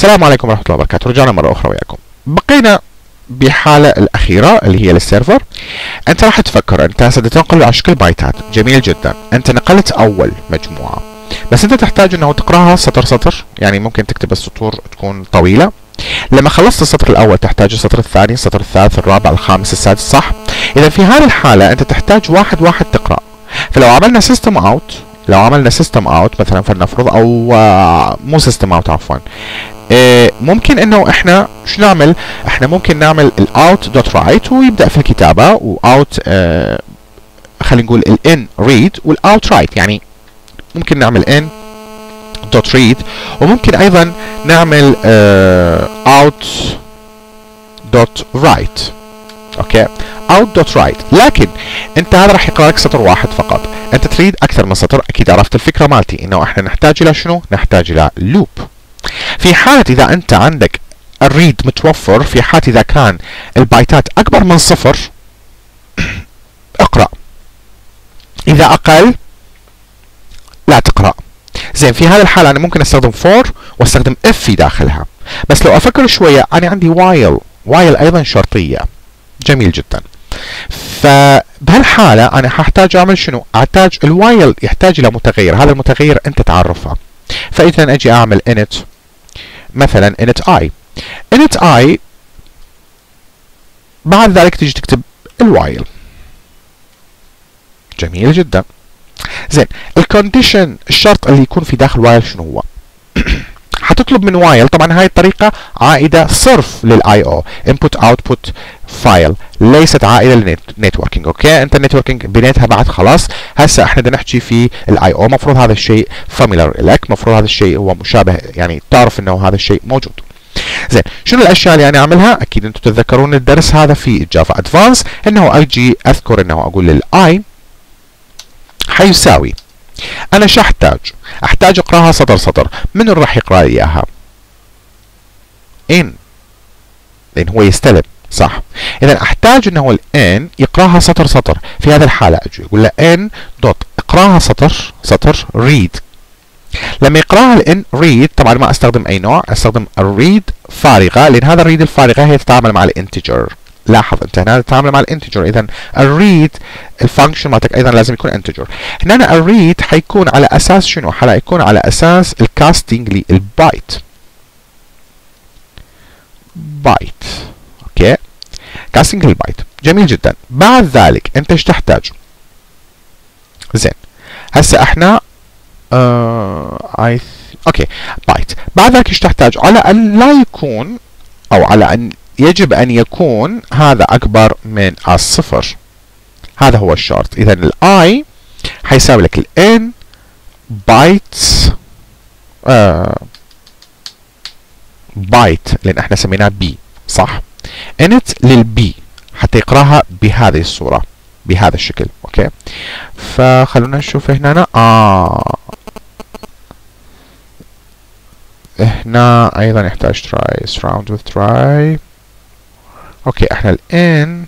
السلام عليكم ورحمة الله وبركاته. رجعنا مرة أخرى وياكم بقينا بحالة الأخيرة اللي هي لل server. أنت راح تفكر أنت هسه تنقل على شكل بايتات جميل جدا. أنت نقلت أول مجموعة. بس أنت تحتاج أنه تقراها سطر سطر. يعني ممكن تكتب السطور تكون طويلة. لما خلصت السطر الأول تحتاج السطر الثاني السطر الثالث الرابع الخامس السادس صح؟ إذا في هذه الحالة أنت تحتاج واحد واحد تقرأ. فلو عملنا system out لو عملنا system out مثلا فلنفرض أو آه، مو system out عفوا. آه، ممكن إنه إحنا شو نعمل؟ إحنا ممكن نعمل ال out dot write ويبدأ في الكتابة و out خلينا نقول ال in read وال out write يعني ممكن نعمل in dot read وممكن أيضا نعمل out dot write okay. out dot write لكن أنت هذا راح يقرأ لك سطر واحد فقط. أنت تريد أكثر من سطر. أكيد عرفت الفكرة مالتي. إنه إحنا نحتاج إلى شنو؟ نحتاج إلى loop في حالة إذا أنت عندك ال read متوفر في حالة إذا كان البايتات أكبر من صفر اقرأ. إذا أقل لا تقرأ. زين في هذه الحالة أنا ممكن أستخدم for وأستخدم if في داخلها. بس لو أفكر شوية أنا عندي while while أيضا شرطية. جميل جدا. فبهالحالة أنا ححتاج أعمل شنو؟ أحتاج ال while يحتاج إلى متغير هذا المتغير أنت تعرفه. فإذا أجي أعمل int مثلا int i. int i بعد ذلك تجي تكتب ال while. جميل جدا. زين ال condition الشرط اللي يكون في داخل while شنو هو؟ حتطلب من while. طبعا هاي الطريقة عائدة صرف لل I/O input output file ليست عائدة لل networking okay؟ أنت ال networking بنيتها بعد خلاص. هسه إحنا بدنا نحكي في ال I/O. مفروض هذا الشيء familiar لك. مفروض هذا الشيء هو مشابه يعني تعرف إنه هذا الشيء موجود. زين شنو الأشياء اللي أنا أعملها؟ أكيد أنتم تتذكرون الدرس هذا في الجافا advance إنه أجي أذكر إنه أقول لل I حيساوي أنا شو أحتاج؟ أحتاج أقرأها سطر سطر. من راح يقرأ لي إياها؟ in. لأن هو يستلم صح. اذا أحتاج إنه ال in يقرأها سطر سطر. في هذه الحالة أجي أقول له in dot. اقرأها سطر سطر read لما يقرأها ال in read طبعا ما أستخدم أي نوع أستخدم ال read فارغة لأن هذا ال read الفارغة هي تتعامل مع ال integer لاحظ انت. هنا تتعامل مع ال integer. اذا ال read ال function مالتك أيضا لازم يكون integer. هنا ال read حيكون على أساس شنو؟ حيكون على أساس ال casting لل byte. byte. okay؟ casting لل byte. جميل جدا. بعد ذلك أنت إيش تحتاج؟ زين. هسه إحنا آه اي okay. byte. بعد ذلك إيش تحتاج؟ على أن لا يكون أو على أن يجب أن يكون هذا أكبر من الصفر. هذا هو الشرط. اذا ال i حيساوي لك ال in byte آه بايت لأن إحنا سميناه b صح؟ انت لل b حتى يقراها بهذه الصورة بهذا الشكل okay؟ فخلونا نشوف هنا آه هنا أيضا يحتاج try surround with try. okay إحنا الآن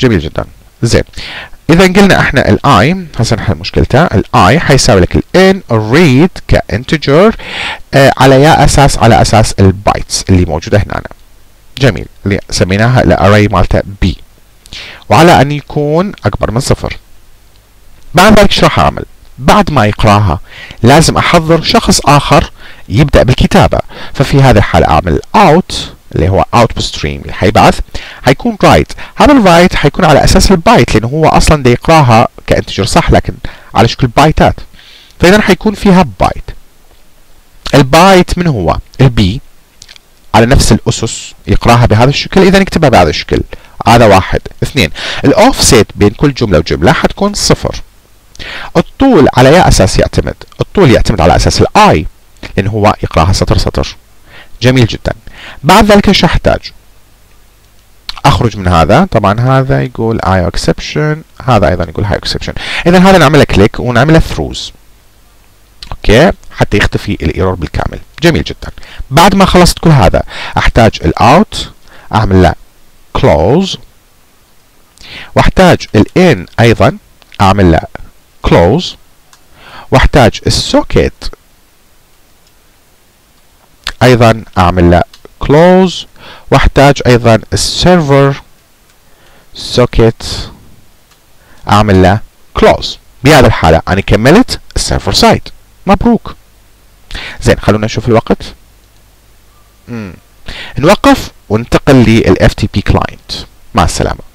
جميل جدا. زين. إذا قلنا إحنا ال i هسه نحل مشكلته. ال i حيساوي لك ال in read ك integer آه على يا أساس على أساس ال bytes اللي موجودة هنا. جميل. اللي سميناها ال array مالته b وعلى أن يكون أكبر من صفر. بعد ذلك إيش راح اعمل بعد ما يقراها لازم أحضر شخص آخر يبدأ بالكتابة. ففي هذه الحالة أعمل اوت اللي هو اوت ستريم اللي حيبعث. حيكون write هذا ال write حيكون على أساس البايت لأنه هو أصلا دا يقراها ك integer صح لكن على شكل بايتات فاذا حيكون فيها byte ال byte من هو؟ ال b على نفس الأسس يقراها بهذا الشكل. اذا نكتبها بهذا الشكل. هذا واحد. اثنين. الاوفست بين كل جملة وجملة حتكون صفر. الطول على اي أساس يعتمد. الطول يعتمد على أساس ال i لأن هو يقراها سطر سطر. جميل جدا. بعد ذلك إيش احتاج أخرج من هذا. طبعا هذا يقول اي exception هذا أيضا يقول هاي exception اذا هذا نعمله click ونعمله throws okay؟ حتى يختفي ال error بالكامل. جميل جدا. بعد ما خلصت كل هذا أحتاج ال out أعمل له close وأحتاج ال in أيضا أعمل له close وأحتاج ال socket أيضا أعمل له close. وأحتاج أيضا ال server socket أعمل له close. بهذه الحالة أنا كملت ال server side مبروك. زين خلونا نشوف الوقت. مم. نوقف وننتقل لل FTP client. مع السلامة.